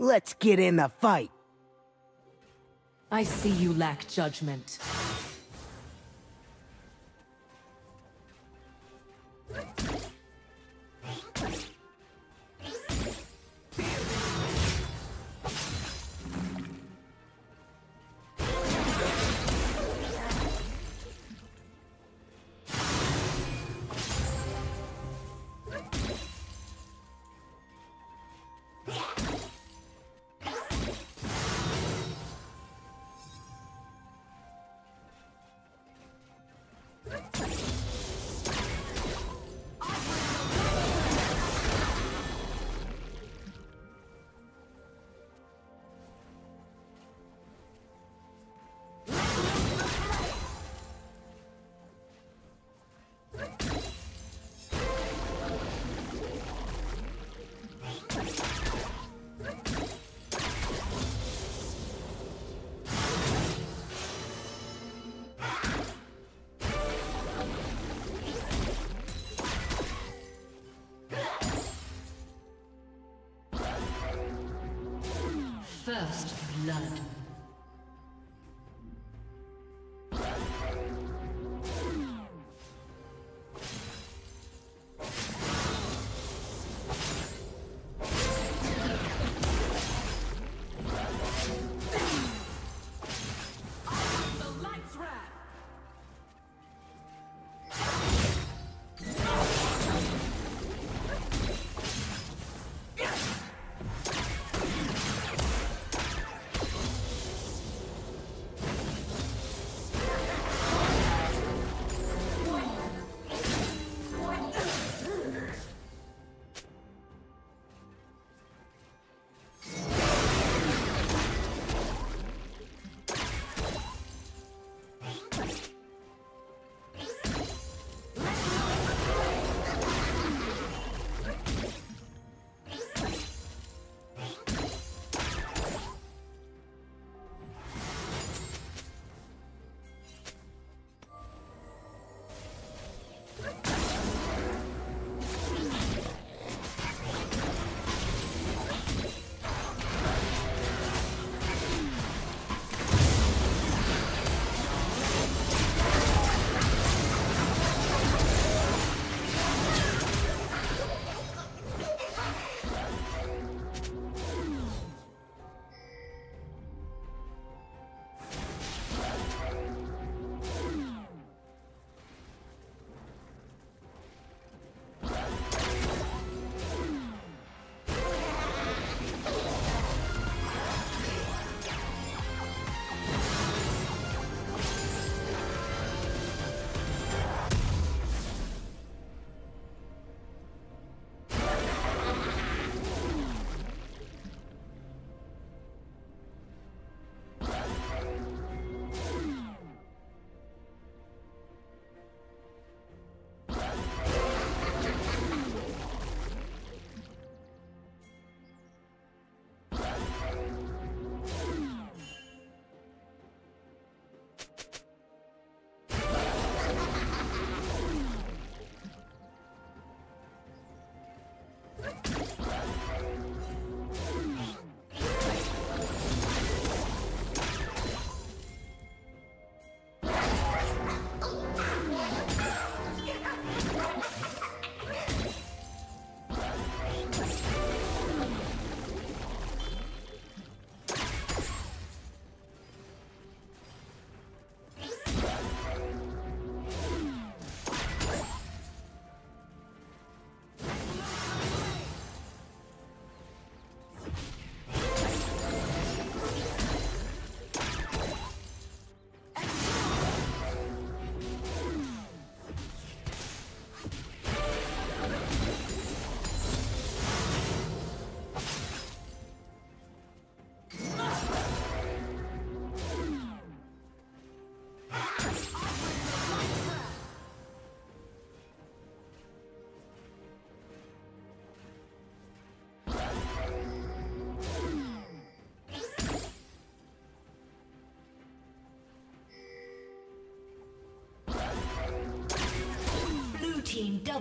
Let's get in the fight. I see you lack judgment. First blood.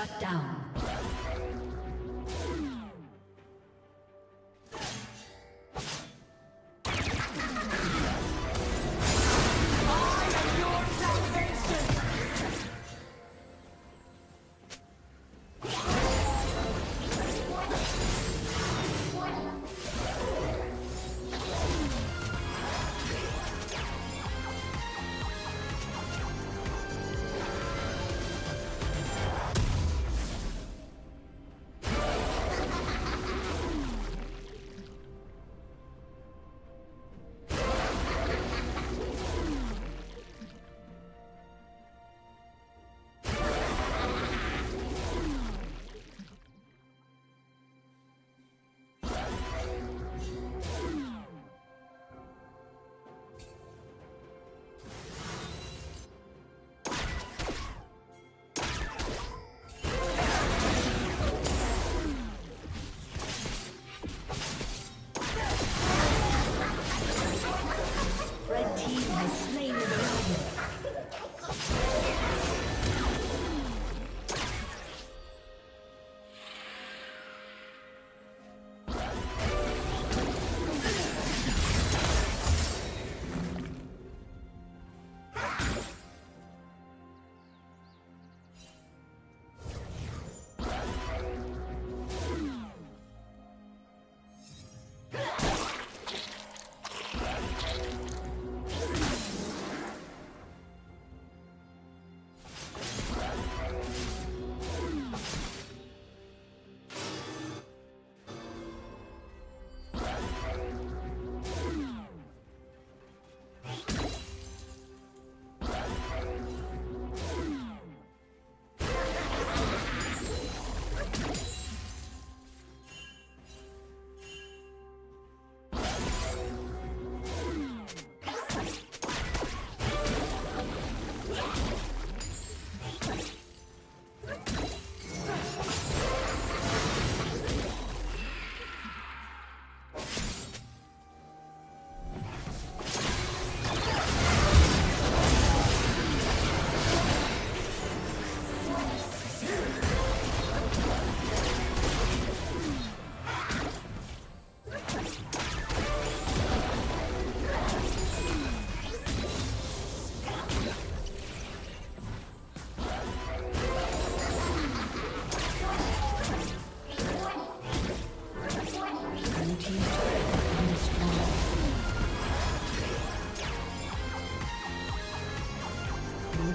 Shut down. team has slain.